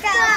go.